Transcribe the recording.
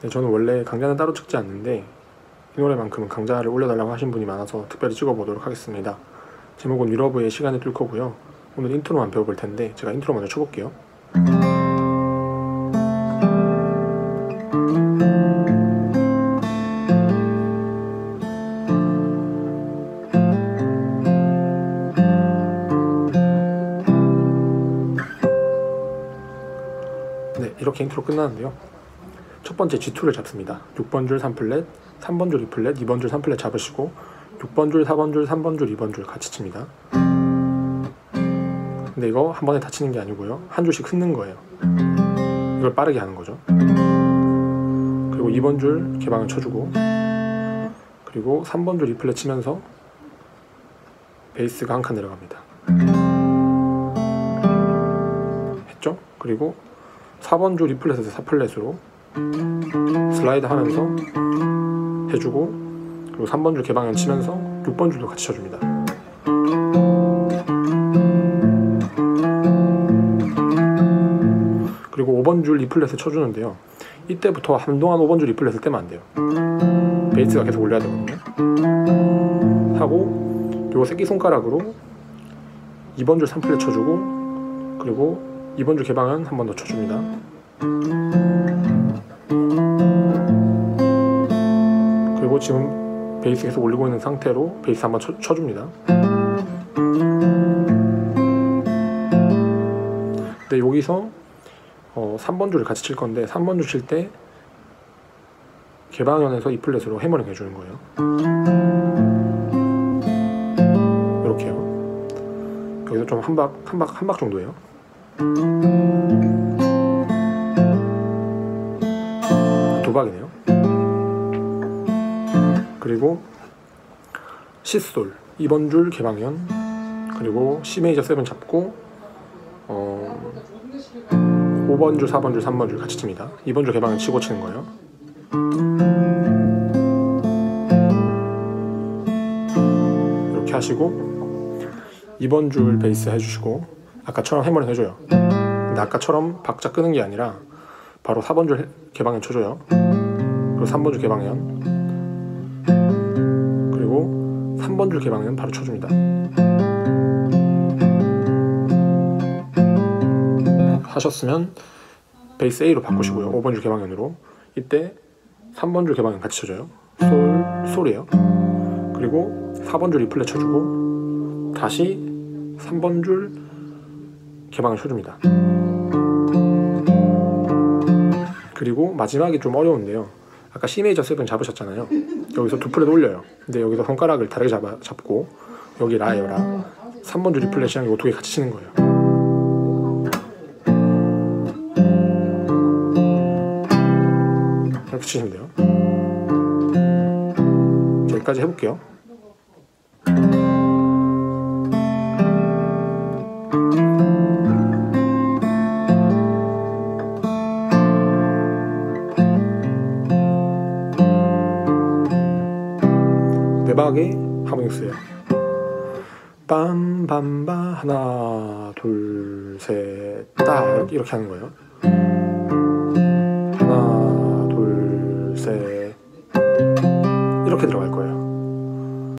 네, 저는 원래 강좌는 따로 찍지 않는데 이 노래만큼은 강좌를 올려달라고 하신 분이 많아서 특별히 찍어보도록 하겠습니다. 제목은 위러브의 시간을 뚫고고요. 오늘 인트로만 배워볼 텐데 제가 인트로 먼저 쳐볼게요. 네, 이렇게 인트로 끝나는데요. 첫 번째 G2를 잡습니다. 6번 줄 3fret, 3번 줄 2fret, 2번 줄 3fret 잡으시고 6번 줄, 4번 줄, 3번 줄, 2번 줄 같이 칩니다. 근데 이거 한 번에 다 치는 게 아니고요. 한 줄씩 훑는 거예요. 이걸 빠르게 하는 거죠. 그리고 2번 줄 개방을 쳐주고 그리고 3번 줄 2fret 치면서 베이스가 한 칸 내려갑니다. 했죠? 그리고 4번 줄 2플랫에서 4플랫으로 슬라이드 하면서 해주고 그리고 3번 줄 개방을 치면서 6번 줄도 같이 쳐줍니다. 그리고 5번 줄 2플랫을 쳐주는데요. 이때부터 한동안 5번 줄 2플랫을 떼면 안 돼요. 베이스가 계속 올려야 되거든요. 하고 요 새끼손가락으로 2번 줄 3플랫 쳐주고 그리고 2번 줄 개방은 한 번 더 쳐줍니다. 지금 베이스 계속 올리고 있는 상태로 베이스 한번 쳐, 쳐줍니다. 근데 여기서 어, 3번 줄을 같이 칠 건데 3번 줄 칠 때 개방현에서 이 플랫으로 해머링 해주는 거예요. 이렇게요. 여기서 좀 한박 한박 한박 정도예요. 도박이네요. 그리고 시솔 2번 줄 개방현 그리고 C 메이저 7 잡고 어 5번 줄 4번 줄 3번 줄 같이 칩니다. 2번 줄 개방현 치고 치는 거예요. 이렇게 하시고 2번 줄 베이스 해주시고 아까처럼 해머링 해줘요. 근데 아까처럼 박자 끄는 게 아니라 바로 4번 줄 개방현 쳐줘요. 그리고 3번 줄 개방현 3번 줄 개방현 바로 쳐줍니다. 하셨으면 베이스 A로 바꾸시고요. 5번 줄 개방현으로 이때 3번 줄 개방현 같이 쳐줘요. 솔, 솔이에요. 그리고 4번 줄 2플랫 쳐주고 다시 3번 줄 개방을 쳐줍니다. 그리고 마지막이 좀 어려운데요. 아까 C 메이저 7 잡으셨잖아요. 여기서 두 플랫 올려요. 근데 여기서 손가락을 다르게 잡아, 잡고 여기 라예요 라. 3번 줄 2플랫이랑 이거 두 개 같이 치는 거예요. 이렇게 치시면 돼요. 자, 여기까지 해볼게요. 대박의 하모닉스예요. 빰밤바 하나 둘셋딱 이렇게 하는 거예요. 하나 둘 셋 이렇게 들어갈 거예요.